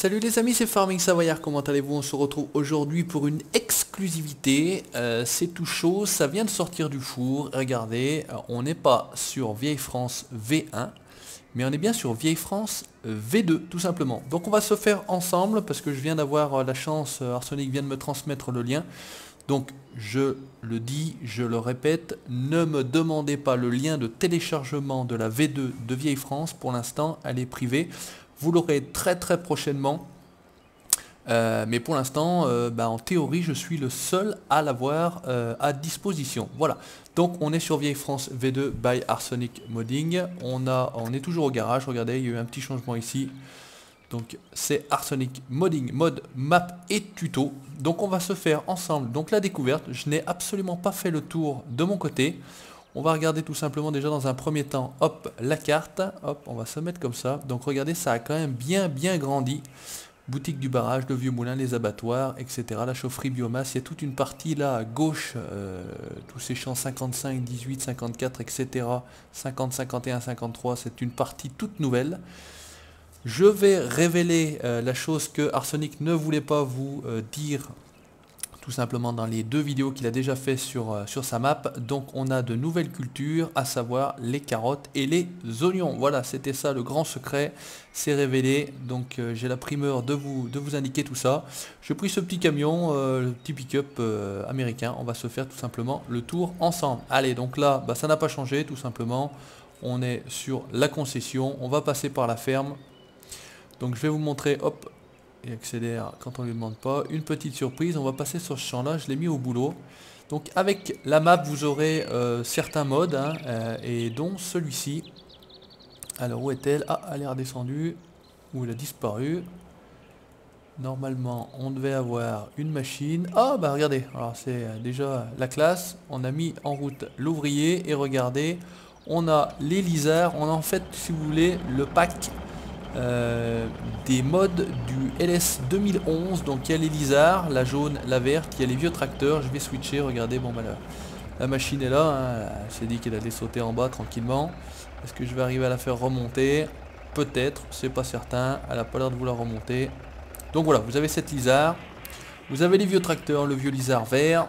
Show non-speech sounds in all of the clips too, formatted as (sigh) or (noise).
Salut les amis, c'est Farming Savoyard, comment allez-vous? On se retrouve aujourd'hui pour une exclusivité, euh, c'est tout chaud, ça vient de sortir du four, regardez, euh, on n'est pas sur Vieille France V1, mais on est bien sur Vieille France V2 tout simplement. Donc on va se faire ensemble, parce que je viens d'avoir euh, la chance, Arsenic vient de me transmettre le lien, donc je le dis, je le répète, ne me demandez pas le lien de téléchargement de la V2 de Vieille France, pour l'instant elle est privée. Vous l'aurez très très prochainement. Euh, mais pour l'instant, euh, bah, en théorie, je suis le seul à l'avoir euh, à disposition. Voilà. Donc on est sur Vieille France V2 by Arsenic Modding. On, a, on est toujours au garage. Regardez, il y a eu un petit changement ici. Donc c'est Arsenic Modding, mode map et tuto. Donc on va se faire ensemble donc la découverte. Je n'ai absolument pas fait le tour de mon côté. On va regarder tout simplement déjà dans un premier temps, hop, la carte. Hop, on va se mettre comme ça. Donc regardez, ça a quand même bien bien grandi. Boutique du barrage, le vieux moulin, les abattoirs, etc. La chaufferie biomasse, il y a toute une partie là à gauche, euh, tous ces champs 55, 18, 54, etc. 50, 51, 53, c'est une partie toute nouvelle. Je vais révéler euh, la chose que Arsenic ne voulait pas vous euh, dire tout simplement dans les deux vidéos qu'il a déjà fait sur, euh, sur sa map. Donc on a de nouvelles cultures, à savoir les carottes et les oignons. Voilà, c'était ça le grand secret, c'est révélé. Donc euh, j'ai la primeur de vous, de vous indiquer tout ça. J'ai pris ce petit camion, euh, le petit pick-up américain. On va se faire tout simplement le tour ensemble. Allez, donc là, bah, ça n'a pas changé tout simplement. On est sur la concession, on va passer par la ferme. Donc je vais vous montrer, hop, et accélère quand on lui demande pas. Une petite surprise, on va passer sur ce champ là, je l'ai mis au boulot. Donc avec la map vous aurez euh, certains modes hein, euh, et dont celui-ci. Alors où est-elle? Ah elle est redescendue ou elle a disparu. Normalement on devait avoir une machine. Ah bah regardez, alors c'est euh, déjà la classe. On a mis en route l'ouvrier et regardez, on a les lizards. On a en fait si vous voulez le pack euh, des modes du LS 2011. Donc il y a les lizards, la jaune, la verte, il y a les vieux tracteurs. Je vais switcher, regardez, bon bah la machine est là. Hein. Elle dit qu'elle allait sauter en bas tranquillement. Est-ce que je vais arriver à la faire remonter? Peut-être, c'est pas certain. Elle a pas l'air de vouloir remonter. Donc voilà, vous avez cette lizard. Vous avez les vieux tracteurs, le vieux lizard vert.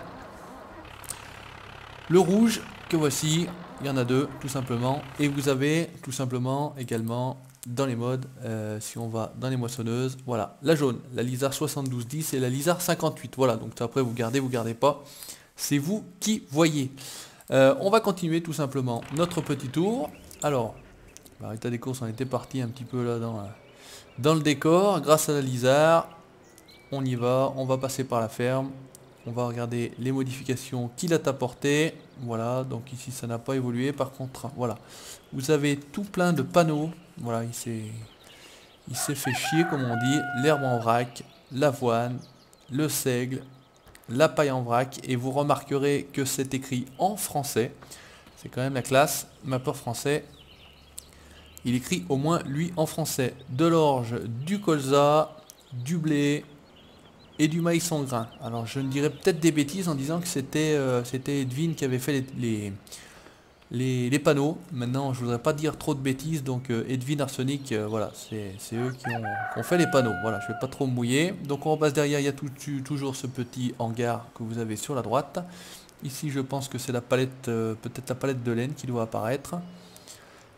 Le rouge, que voici. Il y en a deux, tout simplement. Et vous avez tout simplement également dans les modes, euh, si on va dans les moissonneuses, voilà, la jaune, la Lizard 7210 et la Lizard 58, voilà, donc après vous gardez, vous gardez pas, c'est vous qui voyez. Euh, on va continuer tout simplement notre petit tour. Alors, bah, l'état des courses, on était parti un petit peu là dans, euh, dans le décor, grâce à la Lizard, on y va, on va passer par la ferme, on va regarder les modifications qu'il a apportées. Voilà, donc ici ça n'a pas évolué. Par contre, voilà, vous avez tout plein de panneaux voilà, il s'est fait chier, comme on dit. L'herbe en vrac, l'avoine, le seigle, la paille en vrac. Et vous remarquerez que c'est écrit en français. C'est quand même la classe. Mapper français. Il écrit au moins, lui, en français. De l'orge, du colza, du blé et du maïs en grain. Alors, je ne dirais peut-être des bêtises en disant que c'était euh, Edwin qui avait fait les les, panneaux. Maintenant, je voudrais pas dire trop de bêtises, donc euh, Edwin Arsenic, euh, voilà, c'est eux qui ont, fait les panneaux. Voilà, je vais pas trop mouiller. Donc on passe derrière, il y a toujours ce petit hangar que vous avez sur la droite. Ici, je pense que c'est la palette, peut-être la palette de laine qui doit apparaître.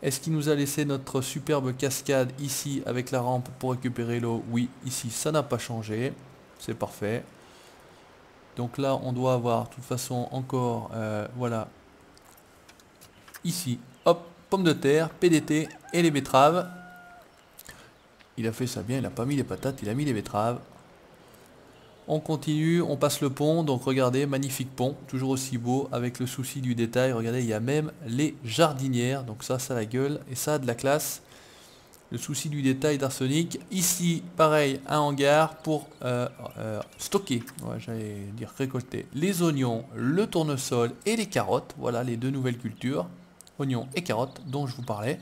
Est-ce qu'il nous a laissé notre superbe cascade ici avec la rampe pour récupérer l'eau? Oui, ici, ça n'a pas changé. C'est parfait. Donc là, on doit avoir, de toute façon, encore, voilà, ici. Hop, pommes de terre, PDT et les betteraves. Il a fait ça bien, il n'a pas mis les patates, il a mis les betteraves. On continue, on passe le pont, donc regardez, magnifique pont, toujours aussi beau, avec le souci du détail. Regardez, il y a même les jardinières, donc ça, ça la gueule, et ça de la classe. Le souci du détail d'arsenic. Ici, pareil, un hangar pour euh, euh, stocker, j'allais dire récolter, les oignons, le tournesol et les carottes. Voilà les deux nouvelles cultures oignons et carottes dont je vous parlais.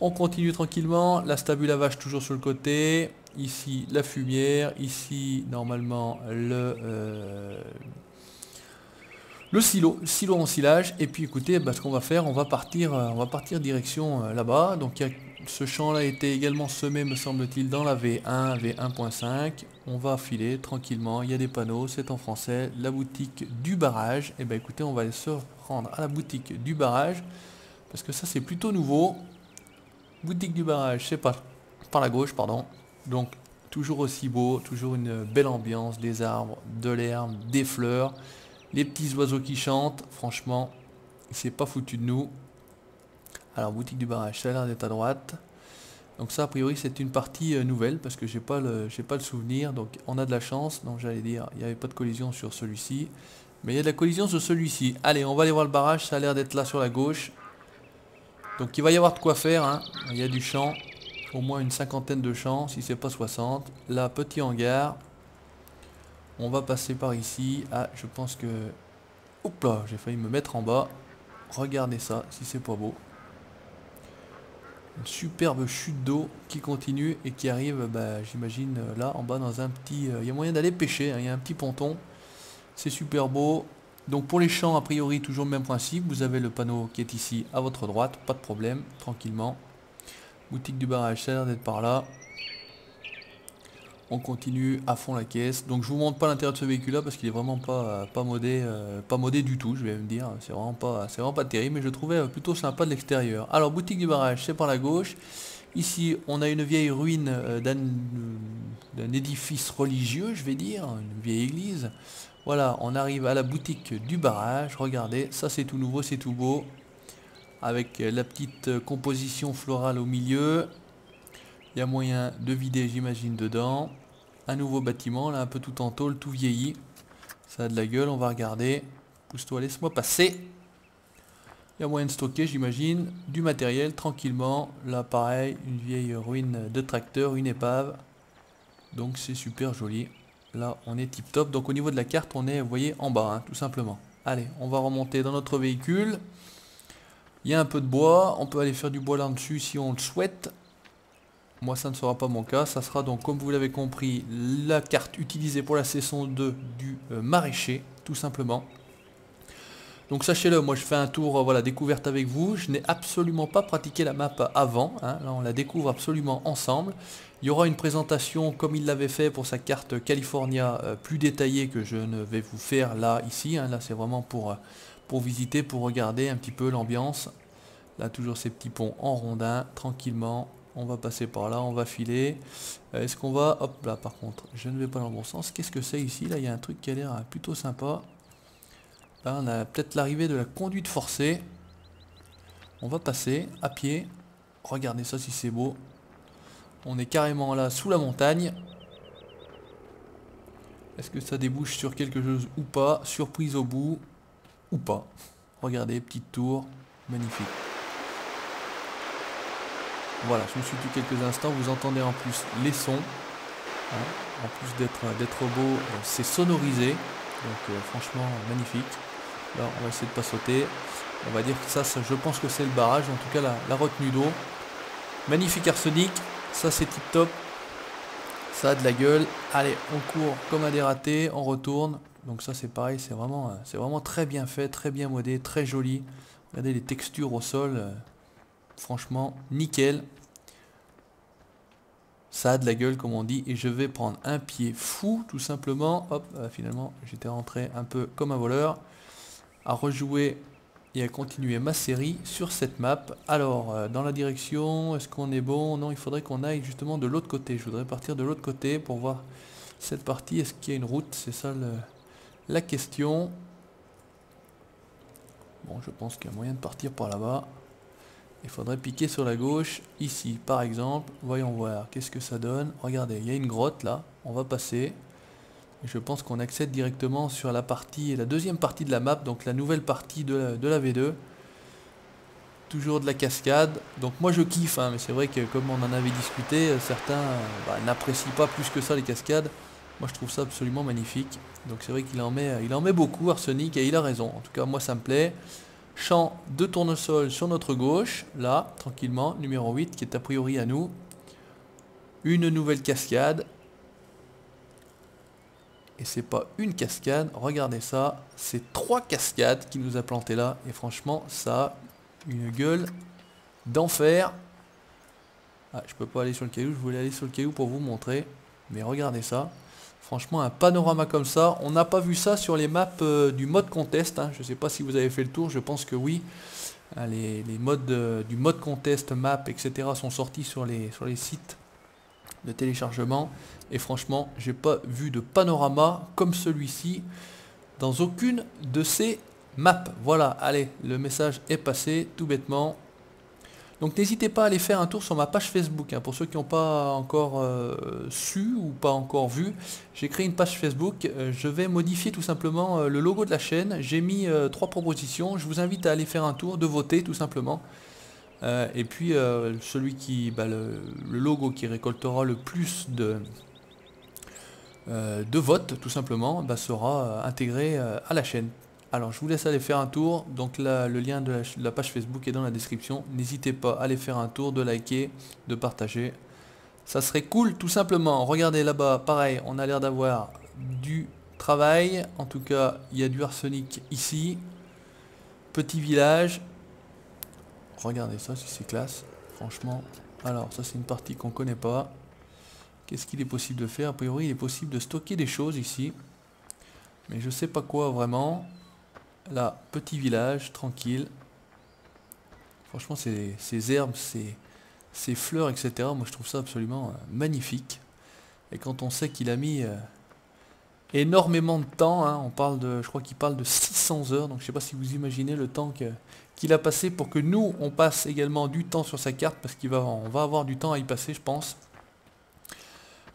On continue tranquillement, la stabule vache toujours sur le côté, ici la fumière, ici normalement le, euh, le silo, silo en silage. Et puis écoutez, bah, ce qu'on va faire, on va partir, on va partir direction là-bas. Donc ce champ-là était également semé, me semble-t-il, dans la V1, V1.5. On va filer tranquillement. Il y a des panneaux, c'est en français. La boutique du barrage. Eh ben écoutez, on va se rendre à la boutique du barrage parce que ça c'est plutôt nouveau. Boutique du barrage, c'est pas par la gauche, pardon. Donc toujours aussi beau, toujours une belle ambiance, des arbres, de l'herbe, des fleurs. Les petits oiseaux qui chantent, franchement, c'est pas foutu de nous. Alors boutique du barrage, ça a l'air d'être à droite. Donc ça a priori c'est une partie euh, nouvelle parce que j'ai pas pas le souvenir. Donc on a de la chance. Donc j'allais dire, il n'y avait pas de collision sur celui-ci. Mais il y a de la collision sur celui-ci. Allez, on va aller voir le barrage, ça a l'air d'être là sur la gauche. Donc il va y avoir de quoi faire. Hein. Il y a du champ. Au moins une cinquantaine de champs, si c'est pas 60. Là, petit hangar. On va passer par ici. Ah, je pense que... Hop là, j'ai failli me mettre en bas. Regardez ça, si c'est pas beau. Une superbe chute d'eau qui continue et qui arrive, bah, j'imagine, là, en bas, dans un petit... Euh, il y a moyen d'aller pêcher, hein. il y a un petit ponton. C'est super beau. Donc pour les champs, a priori, toujours le même principe. Vous avez le panneau qui est ici à votre droite, pas de problème, tranquillement. Boutique du barrage, ça a l'air d'être par là. On continue à fond la caisse. Donc je vous montre pas l'intérieur de ce véhicule là parce qu'il est vraiment pas, pas modé, euh, pas modé du tout, je vais me dire. C'est vraiment pas c'est vraiment pas terrible, mais je trouvais euh, plutôt sympa de l'extérieur. Alors boutique du barrage, c'est par la gauche. Ici, on a une vieille ruine euh, d'un édifice religieux, je vais dire, une vieille église. Voilà, on arrive à la boutique du barrage. Regardez, ça c'est tout nouveau, c'est tout beau. Avec la petite composition florale au milieu. Il y a moyen de vider, j'imagine, dedans. Un nouveau bâtiment, là, un peu tout en tôle, tout vieilli. Ça a de la gueule, on va regarder. Pousse-toi, laisse-moi passer. Il y a moyen de stocker, j'imagine, du matériel tranquillement. Là, pareil, une vieille ruine de tracteur, une épave. Donc, c'est super joli. Là, on est tip top. Donc, au niveau de la carte, on est, vous voyez, en bas, hein, tout simplement. Allez, on va remonter dans notre véhicule. Il y a un peu de bois. On peut aller faire du bois là-dessus si on le souhaite. Moi, ça ne sera pas mon cas. Ça sera donc, comme vous l'avez compris, la carte utilisée pour la saison 2 du euh, maraîcher, tout simplement. Donc sachez-le, moi je fais un tour voilà, découverte avec vous. Je n'ai absolument pas pratiqué la map avant. Hein. Là, on la découvre absolument ensemble. Il y aura une présentation comme il l'avait fait pour sa carte California euh, plus détaillée que je ne vais vous faire là, ici. Hein. Là, c'est vraiment pour, euh, pour visiter, pour regarder un petit peu l'ambiance. Là, toujours ces petits ponts en rondin, tranquillement on va passer par là, on va filer. Euh, est-ce qu'on va... Hop là par contre, je ne vais pas dans le bon sens. Qu'est-ce que c'est ici? Là il y a un truc qui a l'air plutôt sympa. Là on a peut-être l'arrivée de la conduite forcée. On va passer à pied. Regardez ça si c'est beau. On est carrément là sous la montagne. Est-ce que ça débouche sur quelque chose ou pas? Surprise au bout ou pas? Regardez, petite tour, magnifique. Voilà, je me suis dit quelques instants, vous entendez en plus les sons. Hein. en plus d'être beau, euh, c'est sonorisé. Donc euh, franchement magnifique. Là on va essayer de pas sauter. On va dire que ça, je pense que c'est le barrage, en tout cas la, retenue d'eau. Magnifique arsenic, ça c'est tip top. Ça a de la gueule. Allez, on court comme à des ratés, on retourne. Donc ça c'est pareil, c'est vraiment, euh, c'est vraiment très bien fait, très bien modé, très joli. Regardez les textures au sol. Franchement, nickel. Ça a de la gueule, comme on dit. Et je vais prendre un pied fou, tout simplement. Hop, euh, finalement, j'étais rentré un peu comme un voleur. À rejouer et à continuer ma série sur cette map. Alors, euh, dans la direction, est-ce qu'on est bon? Non, il faudrait qu'on aille justement de l'autre côté. Je voudrais partir de l'autre côté pour voir cette partie. Est-ce qu'il y a une route? C'est ça la question. Bon, je pense qu'il y a moyen de partir par là-bas. Il faudrait piquer sur la gauche, ici par exemple. Voyons voir, qu'est-ce que ça donne? Regardez, il y a une grotte là, on va passer. je pense qu'on accède directement sur la partie, la deuxième partie de la map, donc la nouvelle partie de la, V2. Toujours de la cascade. Donc moi je kiffe, hein, mais c'est vrai que comme on en avait discuté, euh, certains euh, bah, n'apprécient pas plus que ça les cascades. Moi je trouve ça absolument magnifique. Donc c'est vrai qu'il en, met, il en met beaucoup Arsenic et il a raison. En tout cas moi ça me plaît champ de tournesol sur notre gauche, là, tranquillement, numéro 8, qui est a priori à nous. Une nouvelle cascade. Et c'est pas une cascade, regardez ça, c'est trois cascades qui nous a planté là. Et franchement, ça a une gueule d'enfer. Ah, je peux pas aller sur le caillou, je voulais aller sur le caillou pour vous montrer. Mais regardez ça. Franchement, un panorama comme ça, on n'a pas vu ça sur les maps euh, du mode contest. Hein. Je ne sais pas si vous avez fait le tour, je pense que oui. Ah, les, modes euh, du mode contest, map, etc. sont sortis sur les, sur les sites de téléchargement. Et franchement, j'ai pas vu de panorama comme celui-ci dans aucune de ces maps. Voilà, allez, le message est passé tout bêtement. Donc n'hésitez pas à aller faire un tour sur ma page Facebook. Hein. Pour ceux qui n'ont pas encore euh, su ou pas encore vu, j'ai créé une page Facebook. Euh, je vais modifier tout simplement euh, le logo de la chaîne. J'ai mis trois propositions. Je vous invite à aller faire un tour, de voter tout simplement. et puis celui qui, bah, le, logo qui récoltera le plus de, de votes tout simplement, bah, sera intégré à la chaîne. Alors je vous laisse aller faire un tour, donc là, le lien de la, page Facebook est dans la description. N'hésitez pas à aller faire un tour, de liker, de partager. Ça serait cool tout simplement. Regardez là-bas, pareil, on a l'air d'avoir du travail. En tout cas, il y a du arsenic ici. Petit village. Regardez ça si c'est classe. Franchement. Alors ça c'est une partie qu'on connaît pas. Qu'est-ce qu'il est possible de faire? A priori il est possible de stocker des choses ici. Mais je sais pas quoi vraiment. Là, petit village, tranquille. Franchement, ces, herbes, ces, fleurs, etc. Moi, je trouve ça absolument euh, magnifique. Et quand on sait qu'il a mis euh, énormément de temps, hein, on parle de, je crois qu'il parle de 600 heures, donc je sais pas si vous imaginez le temps qu'il a passé pour que nous, on passe également du temps sur sa carte, parce qu'on va, va avoir du temps à y passer, je pense.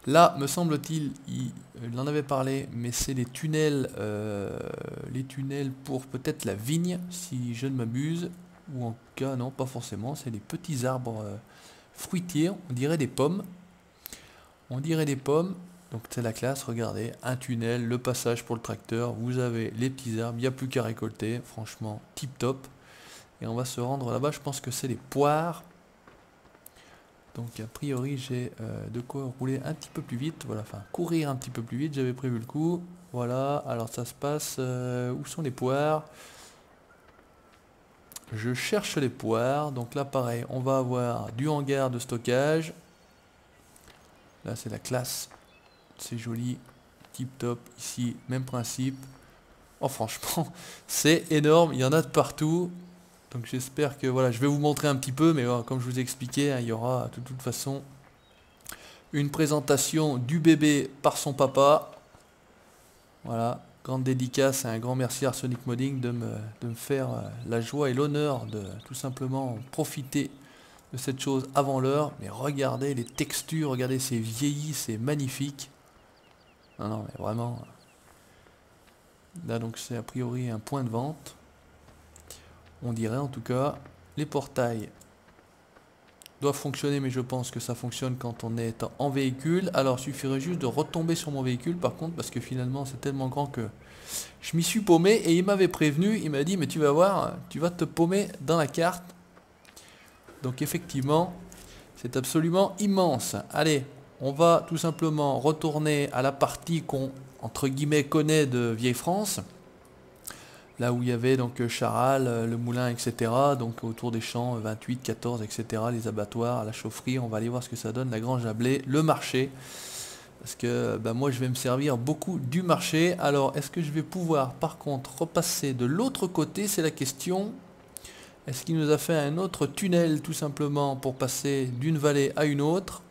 Là, me semble-t-il, il, en avait parlé, mais c'est les tunnels, euh, les tunnels pour peut-être la vigne, si je ne m'abuse, ou en cas, non, pas forcément, c'est les petits arbres euh, fruitiers, on dirait des pommes. On dirait des pommes, donc c'est la classe, regardez, un tunnel, le passage pour le tracteur, vous avez les petits arbres, il n'y a plus qu'à récolter, franchement, tip top. Et on va se rendre là-bas, je pense que c'est les poires, donc a priori j'ai euh, de quoi rouler un petit peu plus vite, voilà, enfin courir un petit peu plus vite, j'avais prévu le coup. Voilà, alors ça se passe, euh, où sont les poires? Je cherche les poires, donc là pareil, on va avoir du hangar de stockage. Là c'est la classe, c'est joli, tip top, ici même principe. Oh franchement, (laughs) c'est énorme, il y en a de partout. Donc j'espère que voilà, je vais vous montrer un petit peu, mais comme je vous ai expliqué, hein, il y aura de toute façon une présentation du bébé par son papa. Voilà, grande dédicace et un grand merci à Sonic Modding de me, de me faire euh, la joie et l'honneur de tout simplement profiter de cette chose avant l'heure. Mais regardez les textures, regardez c'est vieilli, c'est magnifique. Non, non, mais vraiment. Là donc c'est a priori un point de vente on dirait en tout cas. Les portails doivent fonctionner, mais je pense que ça fonctionne quand on est en véhicule. Alors, il suffirait juste de retomber sur mon véhicule, par contre, parce que finalement, c'est tellement grand que je m'y suis paumé. Et il m'avait prévenu, il m'a dit, mais tu vas voir, tu vas te paumer dans la carte. Donc, effectivement, c'est absolument immense. Allez, on va tout simplement retourner à la partie qu'on, entre guillemets, connaît de Vieille France là où il y avait donc euh, Charal, euh, le moulin, etc. Donc autour des champs 28, 14, etc. Les abattoirs, la chaufferie, on va aller voir ce que ça donne, la grange à blé, le marché. Parce que bah, moi je vais me servir beaucoup du marché. Alors est-ce que je vais pouvoir par contre repasser de l'autre côté? C'est la question. Est-ce qu'il nous a fait un autre tunnel tout simplement pour passer d'une vallée à une autre?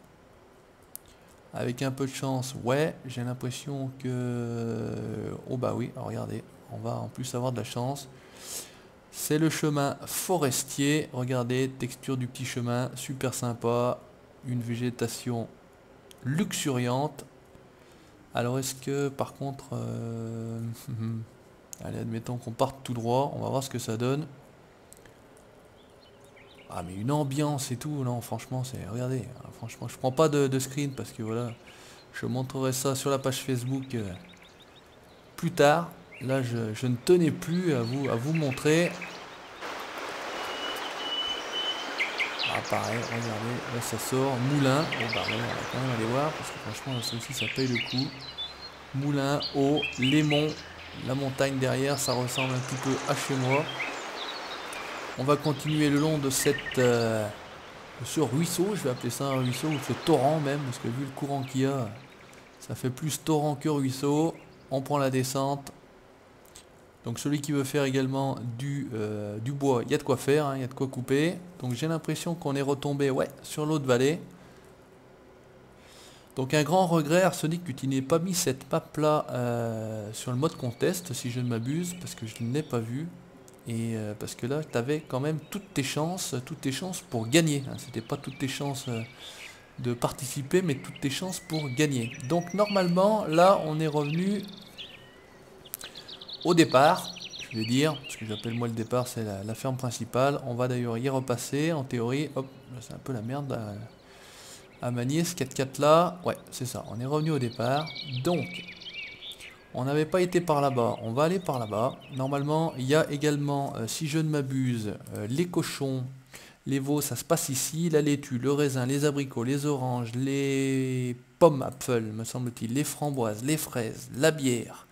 Avec un peu de chance, ouais, j'ai l'impression que... Oh bah oui, regardez, on va en plus avoir de la chance. C'est le chemin forestier. Regardez, texture du petit chemin, super sympa. Une végétation luxuriante. Alors est-ce que par contre... Euh, (laughs) allez, admettons qu'on parte tout droit. On va voir ce que ça donne. Ah mais une ambiance et tout, non franchement c'est... Regardez, hein, franchement je prends pas de, screen parce que voilà, je montrerai ça sur la page Facebook euh, plus tard. Là, je, ne tenais plus à vous, à vous montrer. Ah, pareil, regardez, là ça sort, moulin. Bon, bah, on va quand même aller voir, parce que franchement, ça aussi, ça paye le coup. moulin, eau, Lémon, la montagne derrière, ça ressemble un petit peu à chez moi. On va continuer le long de cette euh, ce ruisseau, je vais appeler ça un ruisseau ou ce torrent même, parce que vu le courant qu'il y a, ça fait plus torrent que ruisseau. On prend la descente. Donc celui qui veut faire également du, euh, bois, il y a de quoi faire, hein, il y a de quoi couper. Donc j'ai l'impression qu'on est retombé ouais, sur l'autre vallée. Donc un grand regret Arsenic que tu n'aies pas mis cette map là euh, sur le mode contest si je ne m'abuse parce que je ne l'ai pas vu et euh, parce que là tu avais quand même toutes tes chances toutes tes chances pour gagner hein. c'était pas toutes tes chances euh, de participer mais toutes tes chances pour gagner donc normalement là on est revenu au départ je vais dire parce que j'appelle moi le départ c'est la, ferme principale on va d'ailleurs y repasser en théorie hop c'est un peu la merde à manier ce 4x4 là. Ouais, c'est ça. On est revenu au départ. Donc, on n'avait pas été par là-bas. On va aller par là-bas. Normalement, il y a également, euh, si je ne m'abuse, euh, les cochons, les veaux, ça se passe ici. La laitue, le raisin, les abricots, les oranges, les pommes apple, me semble-t-il, les framboises, les fraises, la bière.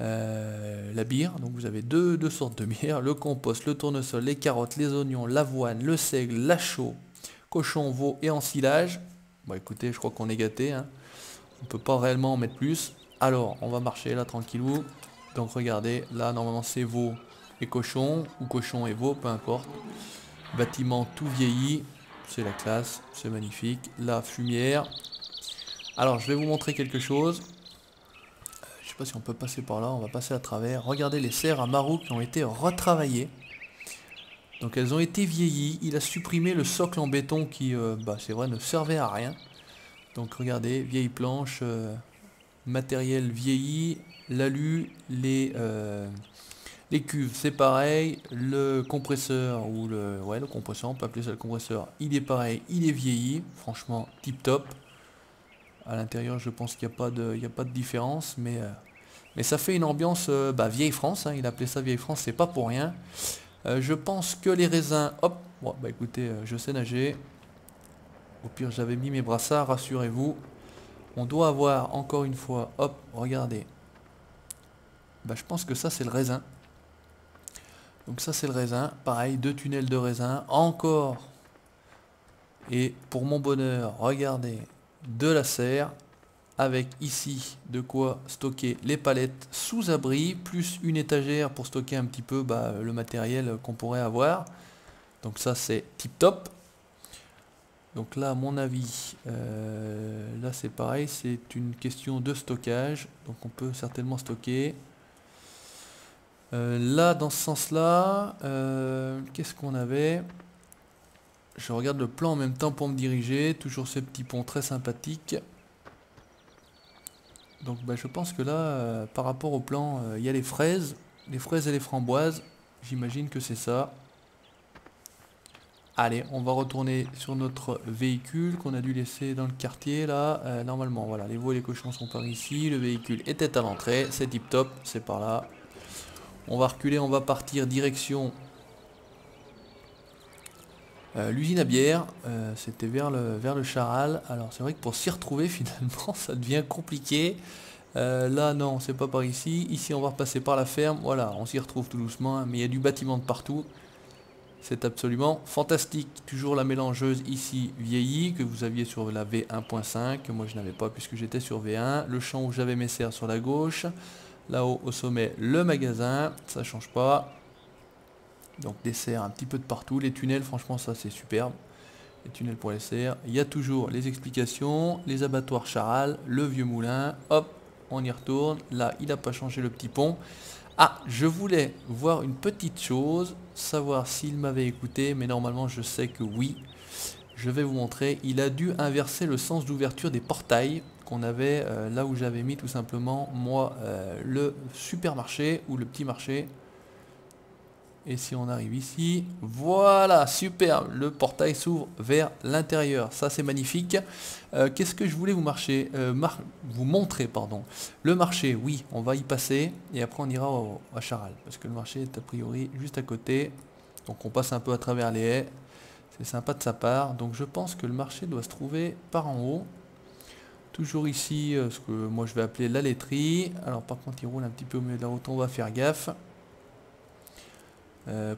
Euh, la bière, donc vous avez deux, sortes de bière, le compost, le tournesol, les carottes, les oignons, l'avoine, le seigle, la chaux, cochon, veau et ensilage. Bon écoutez, je crois qu'on est gâté. Hein. On peut pas réellement en mettre plus. Alors, on va marcher là tranquillou. Donc regardez, là normalement c'est veau et cochon, ou cochon et veau, peu importe. Bâtiment tout vieilli, c'est la classe, c'est magnifique. La fumière. Alors je vais vous montrer quelque chose. Je sais pas si on peut passer par là, on va passer à travers. Regardez les serres à marou qui ont été retravaillées. Donc elles ont été vieillies. Il a supprimé le socle en béton qui, euh, bah, c'est vrai, ne servait à rien. Donc regardez, vieille planche, euh, matériel vieilli, l'alu, les, euh, les cuves, c'est pareil. Le compresseur, ou le, ouais, le compresseur, on peut appeler ça le compresseur, il est pareil, il est vieilli. Franchement, tip top. À l'intérieur, je pense qu'il n'y a, pas de, a pas de différence, mais, mais ça fait une ambiance bah, vieille France. Hein. il appelait ça vieille France, c'est pas pour rien. Euh, je pense que les raisins... Hop Bah écoutez, euh, je sais nager. Au pire, j'avais mis mes brassards, rassurez-vous. On doit avoir, encore une fois... Hop, regardez. Bah je pense que ça, c'est le raisin. Donc ça, c'est le raisin. Pareil, deux tunnels de raisin. Encore. Et pour mon bonheur, regardez, de la serre avec ici de quoi stocker les palettes sous abri, plus une étagère pour stocker un petit peu bah, le matériel qu'on pourrait avoir. Donc ça c'est tip top. Donc là à mon avis, euh, là c'est pareil, c'est une question de stockage. Donc on peut certainement stocker. Euh, là dans ce sens là, euh, qu'est-ce qu'on avait? Je regarde le plan en même temps pour me diriger. Toujours ce petit pont très sympathique. Donc bah, je pense que là, par rapport au plan, il y a les fraises, les fraises et les framboises. J'imagine que c'est ça. Allez, on va retourner sur notre véhicule qu'on a dû laisser dans le quartier là. Euh, normalement, voilà, les veaux et les cochons sont par ici. Le véhicule était à l'entrée, c'est tip top, c'est par là. On va reculer, on va partir direction l'usine à bière, c'était vers le, vers Charal. Alors c'est vrai que pour s'y retrouver (laughs) finalement ça devient compliqué. Euh, là non, c'est pas par ici. Ici on va repasser par la ferme. Voilà, on s'y retrouve tout doucement. Hein. mais il y a du bâtiment de partout. C'est absolument fantastique. Toujours la mélangeuse ici vieillie que vous aviez sur la V1.5. Que moi je n'avais pas puisque j'étais sur V1. Le champ où j'avais mes serres sur la gauche. Là-haut au sommet le magasin. Ça change pas. Donc des serres un petit peu de partout. Les tunnels, franchement, ça c'est superbe. Les tunnels pour les serres. Il y a toujours les explications, les abattoirs charal, le vieux moulin. Hop, on y retourne. Là, il n'a pas changé le petit pont. Ah, je voulais voir une petite chose, savoir s'il m'avait écouté, mais normalement je sais que oui. Je vais vous montrer. Il a dû inverser le sens d'ouverture des portails qu'on avait euh, là où j'avais mis tout simplement moi euh, le supermarché ou le petit marché et si on arrive ici, voilà, super, le portail s'ouvre vers l'intérieur. Ça, c'est magnifique. Euh, qu'est-ce que je voulais euh, vous montrer pardon. Le marché, oui, on va y passer. Et après, on ira à Charal. Parce que le marché est a priori juste à côté. Donc, on passe un peu à travers les haies. C'est sympa de sa part. Donc, je pense que le marché doit se trouver par en haut. Toujours ici, ce que moi je vais appeler la laiterie. Alors par contre il roule un petit peu au milieu de la route, on va faire gaffe.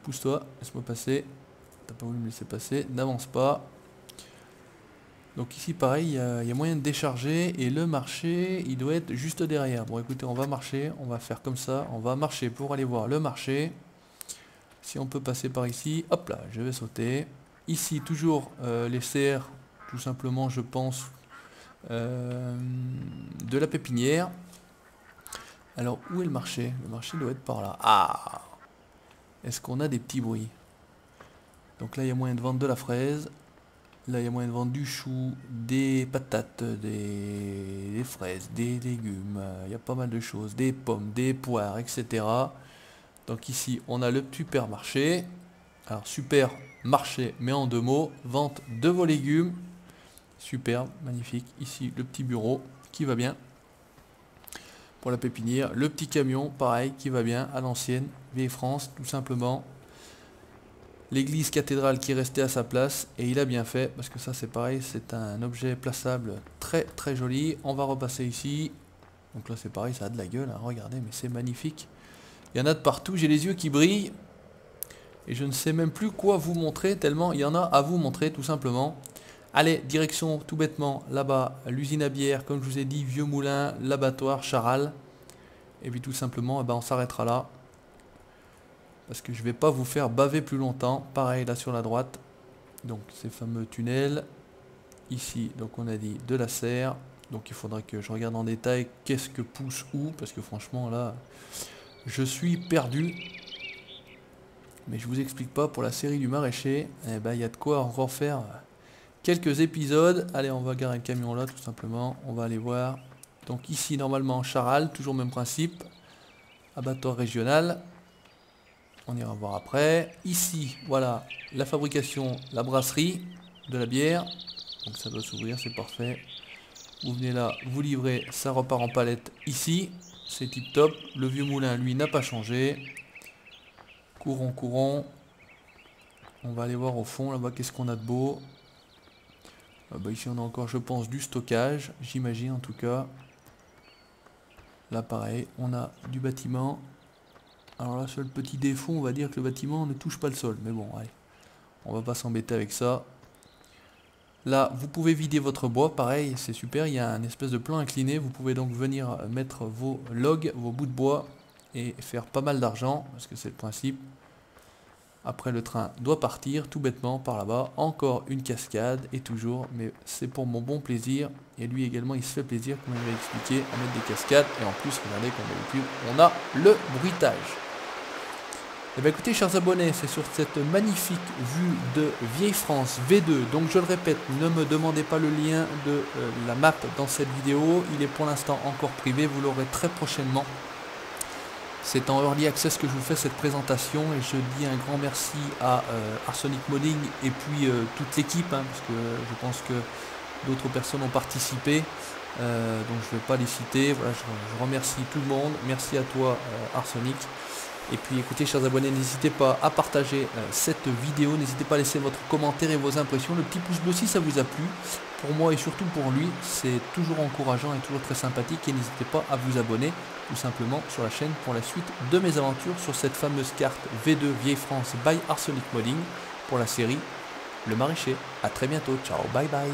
Pousse-toi, laisse-moi passer. T'as pas voulu me laisser passer, n'avance pas. Donc ici pareil, il y, a moyen de décharger et le marché, il doit être juste derrière. Bon écoutez, on va marcher, on va faire comme ça, on va marcher pour aller voir le marché. Si on peut passer par ici, hop là, je vais sauter. Ici toujours euh, les CR, tout simplement je pense, euh, de la pépinière. Alors où est le marché? Le marché doit être par là. Ah Est-ce qu'on a des petits bruits? Donc là il y a moyen de vendre de la fraise. Là, il y a moyen de vendre du chou, des patates, des, fraises, des légumes. Il y a pas mal de choses. Des pommes, des poires, etc. Donc ici, on a le supermarché. Alors, super marché, mais en deux mots. Vente de vos légumes. Superbe, magnifique. Ici, le petit bureau qui va bien. Pour la pépinière. Le petit camion, pareil, qui va bien à l'ancienne. Vieille France, tout simplement. L'église cathédrale qui est restée à sa place et il a bien fait parce que ça c'est pareil c'est un objet plaçable très très joli. On va repasser ici. Donc là c'est pareil ça a de la gueule hein. regardez mais c'est magnifique. Il y en a de partout j'ai les yeux qui brillent. Et je ne sais même plus quoi vous montrer tellement il y en a à vous montrer tout simplement. Allez direction tout bêtement là-bas l'usine à bière comme je vous ai dit vieux moulin l'abattoir charal. Et puis tout simplement eh ben, on s'arrêtera là parce que je vais pas vous faire baver plus longtemps. Pareil là sur la droite, donc ces fameux tunnels. Ici, donc on a dit de la serre. Donc il faudra que je regarde en détail qu'est-ce que pousse où, parce que franchement là, je suis perdu. Mais je vous explique pas, pour la série du maraîcher, eh ben, il y a de quoi encore faire quelques épisodes. Allez, on va garer le camion là tout simplement, on va aller voir. Donc ici normalement Charal, toujours même principe, abattoir régional. On ira voir après. Ici, voilà, la fabrication, la brasserie de la bière. Donc ça doit s'ouvrir, c'est parfait. Vous venez là, vous livrez, ça repart en palette ici. C'est tip top. Le vieux moulin, lui, n'a pas changé. Courons, courons. On va aller voir au fond, là-bas, qu'est-ce qu'on a de beau. Ah bah ici, on a encore, je pense, du stockage. J'imagine, en tout cas. Là, pareil, on a du bâtiment. Alors là, seul petit défaut, on va dire que le bâtiment ne touche pas le sol. Mais bon, allez, on va pas s'embêter avec ça. Là, vous pouvez vider votre bois, pareil, c'est super, il y a un espèce de plan incliné, vous pouvez donc venir mettre vos logs, vos bouts de bois, et faire pas mal d'argent, parce que c'est le principe. Après, le train doit partir, tout bêtement, par là-bas. Encore une cascade, et toujours, mais c'est pour mon bon plaisir. Et lui également, il se fait plaisir, comme il m'a expliqué, à mettre des cascades. Et en plus, regardez, comme d'habitude, on a le bruitage. Eh bien écoutez chers abonnés, c'est sur cette magnifique vue de Vieille France V2. Donc je le répète, ne me demandez pas le lien de euh, la map dans cette vidéo. Il est pour l'instant encore privé, vous l'aurez très prochainement. C'est en early access que je vous fais cette présentation et je dis un grand merci à euh, Arsenic Modding et puis euh, toute l'équipe hein, parce que je pense que d'autres personnes ont participé. donc je ne vais pas les citer. Voilà, je, remercie tout le monde. Merci à toi Arsenic. Et puis écoutez chers abonnés, n'hésitez pas à partager euh, cette vidéo, n'hésitez pas à laisser votre commentaire et vos impressions, le petit pouce bleu si ça vous a plu, pour moi et surtout pour lui, c'est toujours encourageant et toujours très sympathique. Et n'hésitez pas à vous abonner tout simplement sur la chaîne pour la suite de mes aventures sur cette fameuse carte V2 Vieille France by Arsenic Modding pour la série Le Maraîcher. A très bientôt, ciao, bye bye